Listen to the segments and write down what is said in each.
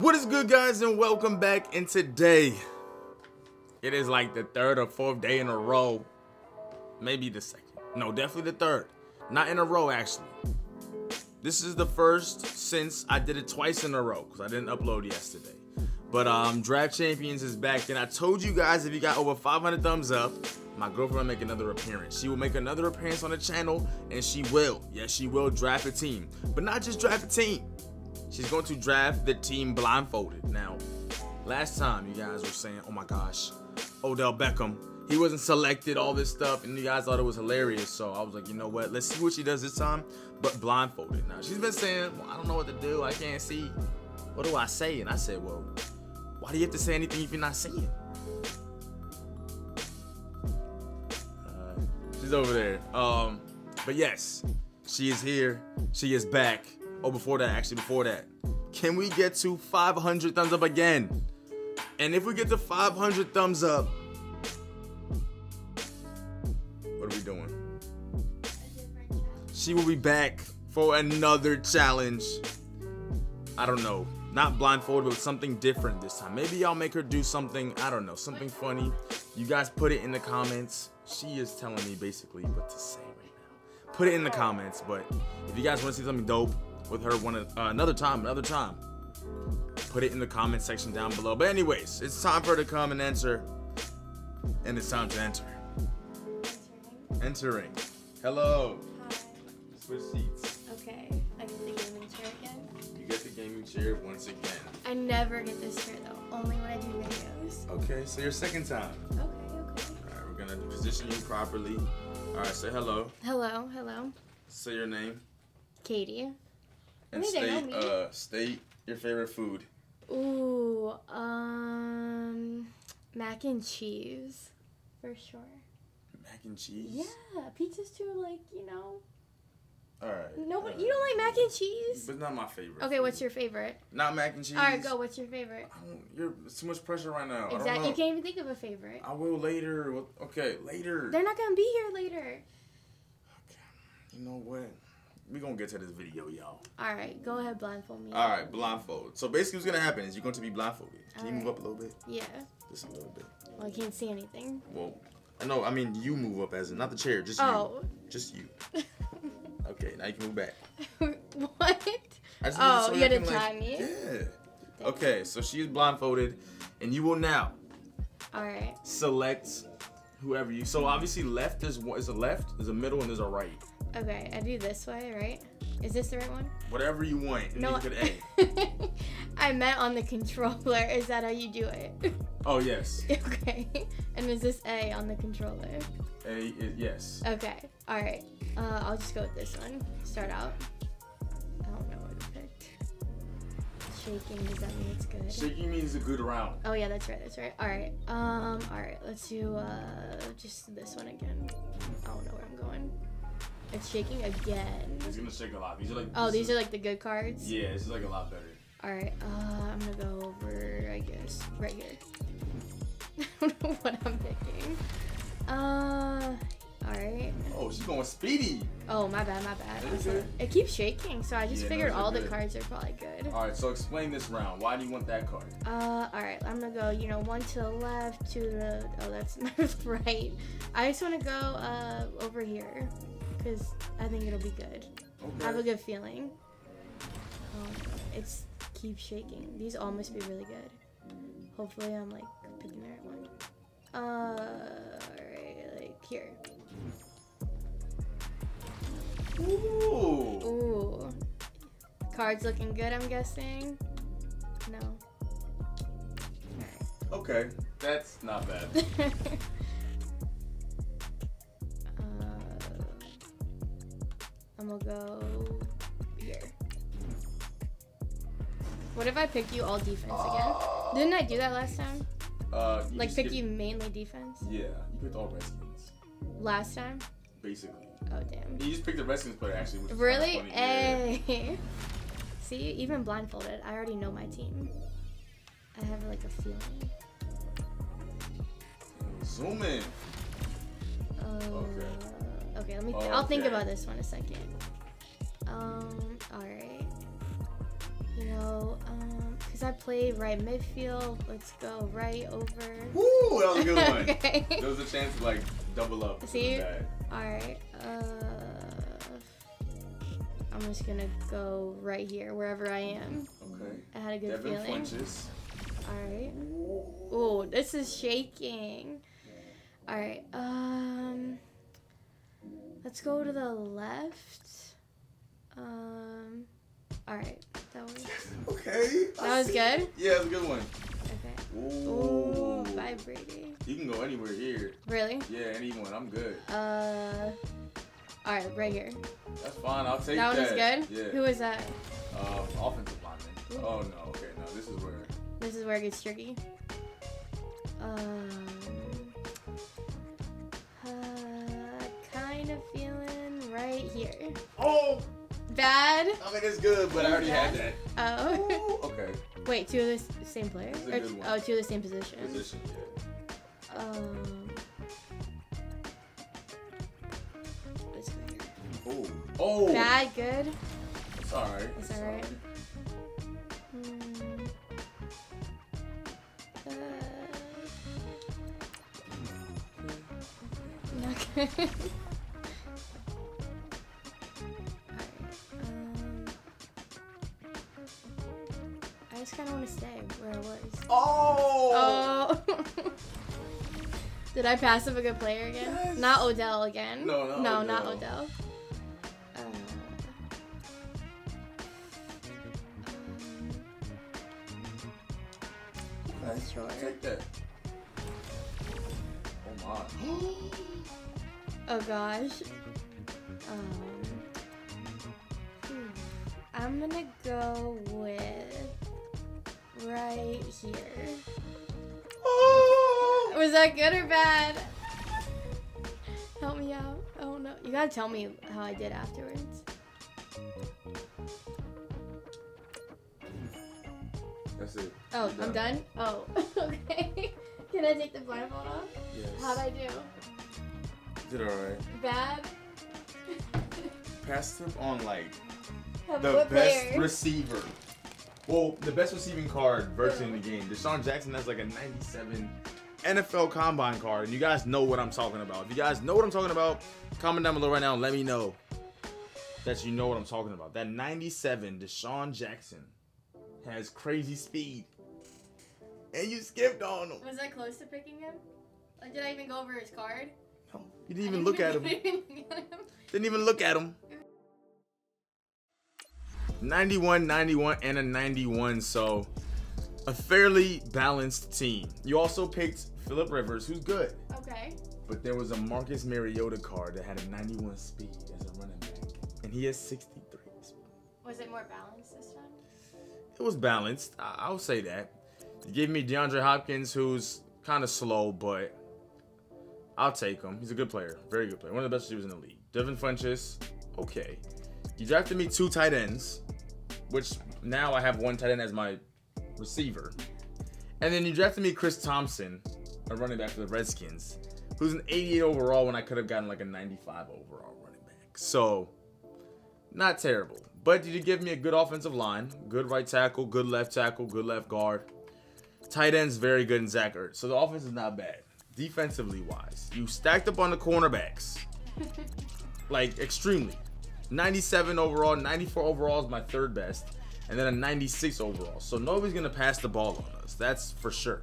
What is good, guys, and welcome back. And today, it is like the third or fourth day in a row. Maybe the second. No, definitely the third. Not in a row, actually. This is the first since I did it twice in a row because I didn't upload yesterday. But um, Draft Champions is back, and I told you guys if you got over 500 thumbs up, my girlfriend will make another appearance. She will make another appearance on the channel, and she will. Yes, she will draft a team, but not just draft a team. She's going to draft the team blindfolded. Now, last time you guys were saying, "Oh my gosh, Odell Beckham." He wasn't selected, all this stuff, and you guys thought it was hilarious. So I was like, you know what? Let's see what she does this time, but blindfolded. Now she's been saying, well, I don't know what to do. I can't see. What do I say? And I said, well, why do you have to say anything if you're not seeing? Uh, she's over there. Um, but yes, she is here. She is back. Oh, before that, actually, before that, can we get to 500 thumbs up again? And if we get to 500 thumbs up, what are we doing? She will be back for another challenge. I don't know. Not blindfolded, but something different this time. Maybe I'll make her do something, I don't know, something funny. You guys put it in the comments. She is telling me basically what to say right now. Put it in the comments, but if you guys want to see something dope with her one uh, another time, another time, put it in the comment section down below. But anyways, it's time for her to come and answer. And it's time to enter. Entering. Hello. Hi. Switch seats. Okay, I get the gaming chair again. You get the gaming chair once again. I never get this chair though, only when I do videos. Okay, so your second time. Okay, okay. Alright, we're gonna position you properly. Alright, say hello. Hello, hello. Say your name. Katie. And state uh state your favorite food. Ooh, um, mac and cheese, for sure. Mac and cheese. Yeah, pizza's too like you know. Alright. Nobody, alright. you don't like mac and cheese? But not my favorite. Okay, food. what's your favorite? Not mac and cheese. All right, go. What's your favorite? I don't, you're too much pressure right now. I don't Exactly. You can't even think of a favorite. I will later. Okay, later. They're not gonna be here later. Okay. You know what? We gonna get to this video, y'all. All right, go ahead, blindfold me. All right, blindfold. So basically, what's gonna happen is you're going to be blindfolded. Can you move Alright. up a little bit? Yeah. Just a little bit. Well, I can't see anything. Well, no, I mean you move up as in not the chair, just you. Oh. Just you. Okay, now you can move back. what? Oh, so you had to time me? Yeah. Okay, so she is blindfolded, and you will now All right. select whoever you. So obviously, left is is a left, there's a middle, and there's a right. Okay, I do this way, right? Is this the right one? Whatever you want, No. you A. I meant on the controller. Is that how you do it? Oh yes, okay. And is this A on the controller? A is yes. Okay. All right. Uh, I'll just go with this one. Start out. I don't know what to pick. Shaking. Does that mean it's good? Shaking means a good round. Oh yeah, that's right. That's right. All right. Um. All right. Let's do uh just this one again. I don't know where I'm going. It's shaking again. It's gonna shake a lot. These are like. Oh, these is- are like the good cards. Yeah, this is like a lot better. All right. Uh, I'm gonna go over. I guess right here. I don't know what I'm picking. Uh. All right. Oh, she's going speedy. Oh, my bad. My bad. Also, it? Keeps shaking, so I just Yeah, figured are all the cards are probably good. All right, so explain this round. Why do you want that card? Uh, all right. I'm gonna go. You know, one to the left, to the. Oh, that's my right. I just want to go uh over here, cause I think it'll be good. I have a good feeling. Um, it's keep shaking. These all must be really good. Hopefully, I'm like picking the right one. Uh, alright, like here. Ooh. Ooh, cards looking good. I'm guessing. No. Okay, that's not bad. Gonna go here. What if I pick you all defense again? Didn't I do that last time? Uh, you Like pick get- you mainly defense? Yeah, you picked all Redskins, Last time? basically. Oh damn. You just picked the Redskins player actually. Which Really? Kinda yeah. Hey. See, even blindfolded, I already know my team. I have like a feeling. Zoom in. Uh, Okay. Okay, let me. Th- I'll think about this one a second. Um. All right. You know, um, cause I play right midfield. Let's go right over. Woo, that was a good one. okay. There was a chance to like double up. See? Alright. Uh, I'm just gonna go right here, wherever I am. Okay. I had a good Devin feeling. flinches. Alright. Oh, this is shaking. Alright, um. Let's go to the left. Um. Alright, that was. Okay. I That was see. good? Yeah, it was a good one. Okay. Ooh. Ooh, vibrating. You can go anywhere here. Really? Yeah, anyone. I'm good. Uh. Alright, right here. That's fine. I'll take That that. one is good? Yeah. Who is that? Um, offensive lineman. Oh no. Okay. No, this is where. This is where it gets tricky. Um, uh, right here. Oh. Bad. I mean, it's good, but I already had that. Oh. Ooh, okay. Wait, two of the same player? Or- oh, two of the same position. Position. Yeah. Um. Let's go here. Ooh. Oh. Bad, good. It's alright. It's alright. Hmm. Uh, not good. I just kind of want to stay where I was. Oh. Oh. Did I pass up a good player again? Yes. Not Odell again. No, not no, not Odell. Odell. Uh, Okay. Sure. Take that. Oh my. Oh gosh. Right here. oh. Was that good or bad? Help me out. Oh no. You gotta tell me how I did afterwards. That's it. Oh, You're I'm done? Oh, okay. Can I take the blindfold off? Yes. How'd I do? Did alright. Bad? Passed him on like Have the best player? receiver. Well, the best receiving card virtually in the game. DeSean Jackson has like a 97 NFL Combine card, and you guys know what I'm talking about. If you guys know what I'm talking about, comment down below right now and let me know that you know what I'm talking about. That 97 DeSean Jackson has crazy speed, and you skipped on him. Was I close to picking him? Like, did I even go over his card? No, you didn't even look at him. Didn't even look at him. 91, 91, and a 91. So a fairly balanced team. You also picked Philip Rivers, who's good. okay. But there was a Marcus Mariota card that had a 91 speed as a running back. And he has 63. Was it more balanced this time? It was balanced. I- I'll say that. You gave me DeAndre Hopkins, who's kind of slow, but I'll take him. He's a good player. Very good player. One of the best receivers in the league. Devin Funchess, okay. You drafted me two tight ends, which now I have one tight end as my receiver. And then you drafted me Chris Thompson, a running back for the Redskins, who's an 88 overall when I could have gotten like a 95 overall running back. So, not terrible. But did you give me a good offensive line, good right tackle, good left tackle, good left guard. Tight end's very good in Zach Ertz. So the offense is not bad. Defensively wise, you stacked up on the cornerbacks, like extremely. 97 overall, 94 overall is my third best, and then a 96 overall. So nobody's gonna pass the ball on us. That's for sure.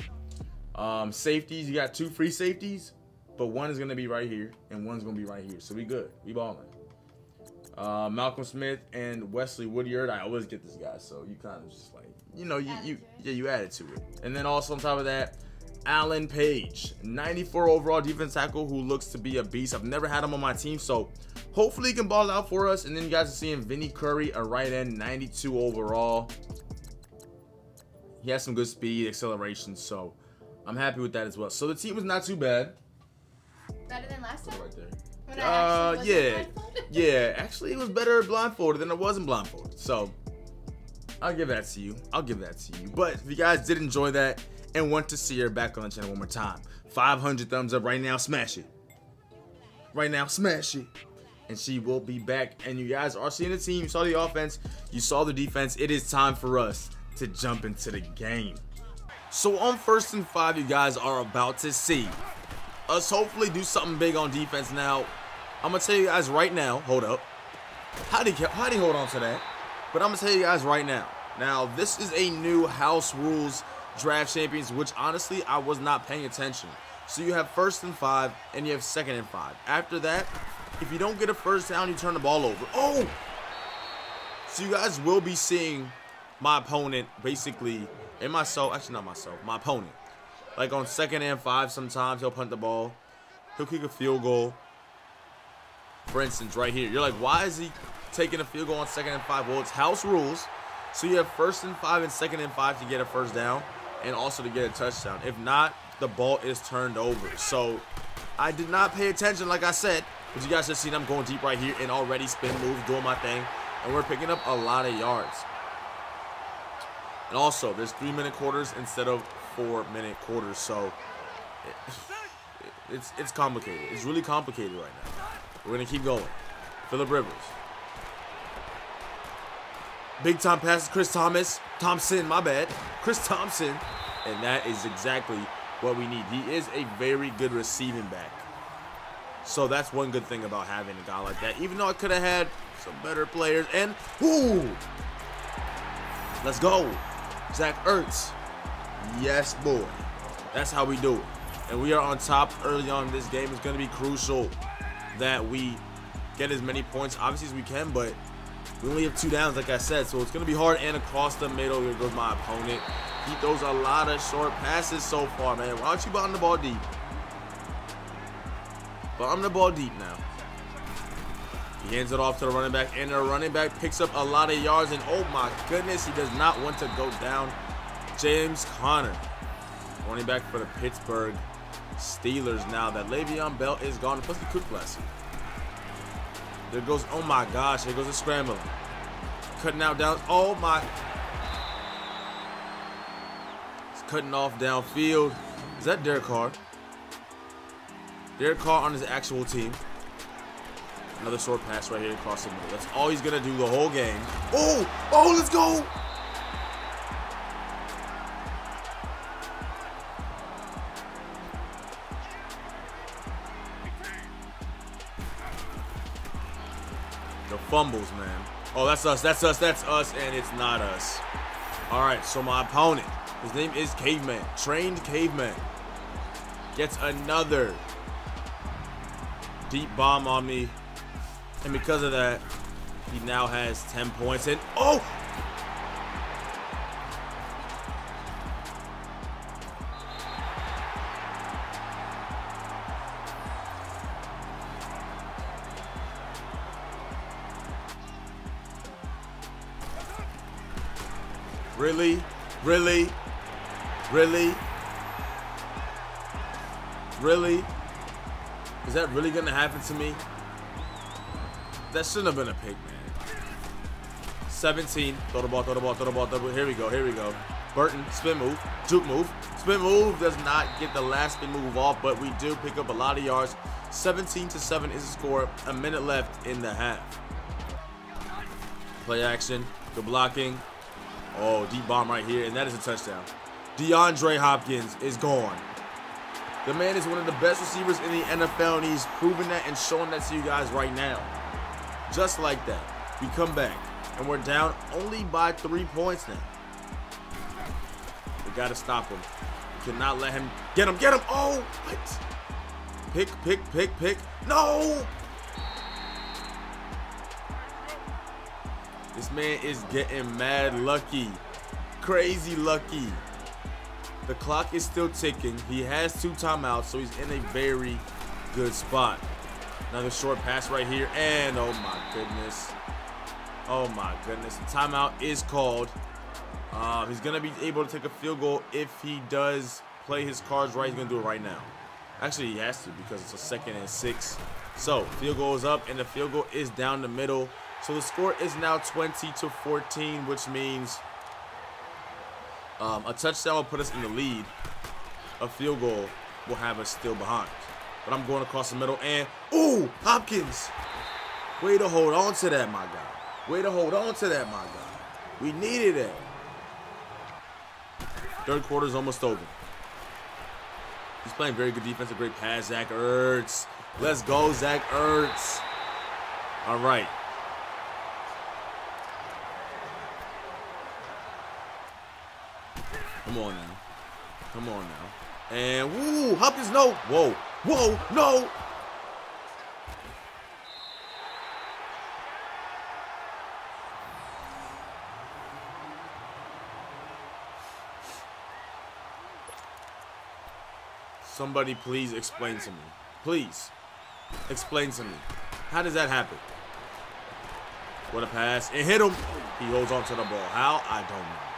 Um, safeties, you got two free safeties, but one is gonna be right here and one's gonna be right here. So we good. We balling. Uh, Malcolm Smith and Wesley Woodyard. I always get this guy, so you kind of just like you know you, you yeah you added to it. And then also on top of that, Alan Page, 94 overall defense tackle who looks to be a beast. I've never had him on my team, so hopefully he can ball out for us. And then you guys are seeing Vinny Curry, a right end, 92 overall. He has some good speed, acceleration, so I'm happy with that as well. So the team was not too bad. Better than last time? Right there. When Uh, yeah, yeah. Actually, it was better blindfolded than it wasn't blindfolded. So I'll give that to you. I'll give that to you. But if you guys did enjoy that and want to see her back on the channel one more time, 500 thumbs up right now. Smash it. Right now, smash it. And she will be back. And you guys are seeing the team. You saw the offense. You saw the defense. It is time for us to jump into the game. So on first and five, you guys are about to see us hopefully do something big on defense. Now, I'm gonna tell you guys right now. Hold up. How do you how do you hold on to that? But I'm gonna tell you guys right now. Now, this is a new house rules draft champions, which honestly I was not paying attention. So you have first and five, and you have second and five. After that, if you don't get a first down, you turn the ball over. Oh! So you guys will be seeing my opponent basically, and myself, actually not myself, my opponent. Like on second and five, sometimes he'll punt the ball. He'll kick a field goal. For instance, right here, you're like, why is he taking a field goal on second and five? Well, it's house rules. So you have first and five and second and five to get a first down and also to get a touchdown. If not, the ball is turned over. So I did not pay attention, like I said, but you guys just seen I'm going deep right here and already spin moves, doing my thing, and we're picking up a lot of yards. And also, there's three minute quarters instead of four minute quarters, so it, it's it's complicated. It's really complicated right now. We're gonna keep going. Philip Rivers. Big time passes, Chris Thomas. Thompson, my bad. Chris Thompson. And that is exactly what we need. He is a very good receiving back. So that's one good thing about having a guy like that. Even though I could have had some better players. And, whoo! Let's go. Zach Ertz. Yes, boy. That's how we do it. And we are on top early on this game. It's going to be crucial that we get as many points, obviously, as we can. But we only have two downs, like I said. So it's going to be hard. And across the middle, here goes my opponent. He throws a lot of short passes so far, man. Why don't you bomb the ball deep? Bomb the ball deep now. He hands it off to the running back, and the running back picks up a lot of yards. And oh my goodness, he does not want to go down. James Conner, running back for the Pittsburgh Steelers. Now that Le'Veon Bell is gone, plus the blessing. There goes, oh my gosh, there goes a scrambling. Cutting out down, oh my. He's cutting off downfield. Is that Derek Carr? Derek Carr on his actual team. Another short pass right here across the middle. That's all he's gonna do the whole game. Oh, oh, let's go. That's us, that's us, that's us, and it's not us. All right, so my opponent, his name is Caveman, trained Caveman, gets another deep bomb on me. And because of that, he now has 10 points. And oh! Really? Really? Really? Is that really gonna happen to me? That shouldn't have been a pick, man. 17. Throw the ball, throw the ball, throw the ball, ball. Here we go, here we go. Burton, spin move, juke move. Spin move does not get the last spin move off, but we do pick up a lot of yards. 17 to 7 is the score. A minute left in the half. Play action, good blocking. Oh, deep bomb right here, and that is a touchdown. DeAndre Hopkins is gone. The man is one of the best receivers in the NFL, and he's proven that and showing that to you guys right now. Just like that, we come back, and we're down only by three points now. We got to stop him. We cannot let him get him. Get him. Oh, what? Pick, pick, pick, pick. No! This man is getting mad lucky. Crazy lucky. The clock is still ticking. He has two timeouts, so he's in a very good spot. Another short pass right here, and oh my goodness. Oh my goodness. The timeout is called. Uh, he's going to be able to take a field goal if he does play his cards right. He's going to do it right now. Actually, he has to because it's a second and six. So, field goal is up, and the field goal is down the middle. So the score is now 20 to 14, which means um, a touchdown will put us in the lead. A field goal will have us still behind. But I'm going across the middle and ooh, Hopkins. Way to hold on to that, my guy. Way to hold on to that, my guy. We needed it. Third quarter is almost over. He's playing very good defense, a great pass. Zach Ertz. Let's go, Zach Ertz. All right. Come on now. Come on now. And woo, Hopkins, no. Whoa, whoa, no. Somebody please explain to me. Please. Explain to me. How does that happen? What a pass. It hit him. He holds on to the ball. How? I don't know.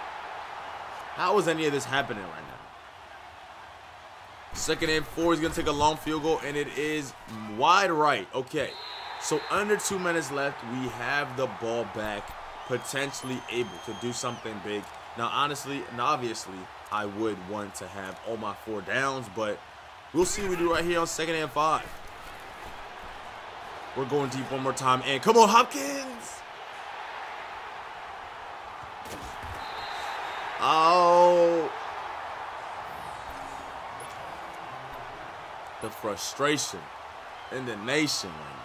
How is any of this happening right now? Second and four. He's going to take a long field goal, and it is wide right. Okay. So under two minutes left, we have the ball back, potentially able to do something big. Now, honestly and obviously, I would want to have all my four downs, but we'll see what we do right here on second and five. We're going deep one more time, and come on, Hopkins! Oh. The frustration in the nation right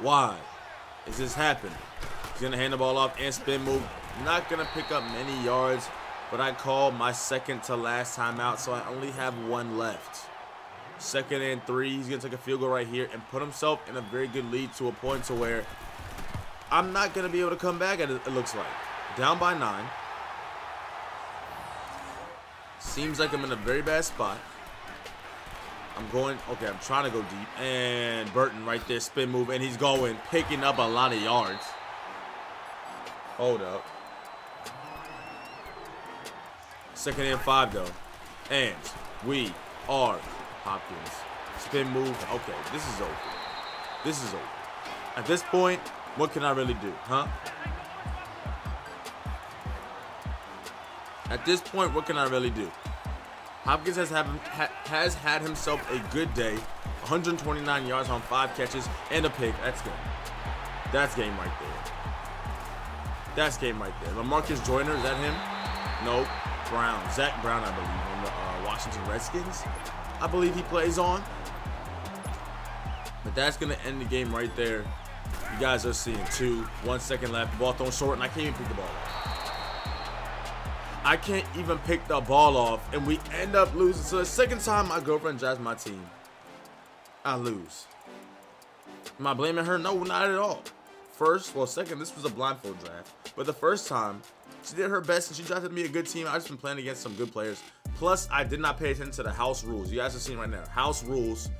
now. Why is this happening? He's going to hand the ball off and spin move. Not going to pick up many yards, but I called my second to last timeout, so I only have one left. Second and three. He's going to take a field goal right here and put himself in a very good lead to a point to where I'm not going to be able to come back, at it looks like. Down by nine. Seems like I'm in a very bad spot. I'm going, okay, I'm trying to go deep. And Burton right there, spin move, and he's going, picking up a lot of yards. Hold up. Second and five, though. And we are Hopkins. Spin move. Okay, this is over. This is over. At this point, what can I really do, huh? At this point, what can I really do? Hopkins has, has had himself a good day. 129 yards on five catches and a pick. That's game. That's game right there. That's game right there. Lamarcus Joyner, is that him? Nope. Brown. Zach Brown, I believe, on the uh, Washington Redskins. I believe he plays on. But that's going to end the game right there. You guys are seeing two. One second left. Ball thrown short, and I can't even pick the ball up. I can't even pick the ball off, and we end up losing. So the second time my girlfriend drafts my team, I lose. Am I blaming her? No, not at all. First, well, second, this was a blindfold draft. But the first time, she did her best and she drafted me a good team. I just been playing against some good players. Plus, I did not pay attention to the house rules. You guys are seeing right now, house rules.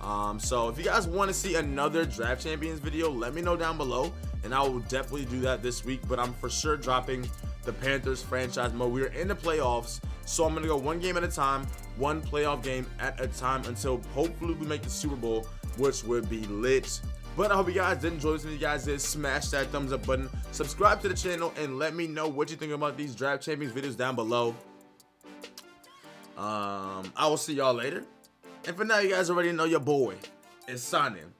Um, so if you guys want to see another draft champions video, let me know down below, and I will definitely do that this week. But I'm for sure dropping the Panthers franchise mode. We are in the playoffs, so I'm gonna go one game at a time, one playoff game at a time until hopefully we make the Super Bowl, which would be lit. But I hope you guys did enjoy this. If you guys did, smash that thumbs up button, subscribe to the channel, and let me know what you think about these draft champions videos down below. Um, I will see y'all later. And for now, you guys already know your boy is signing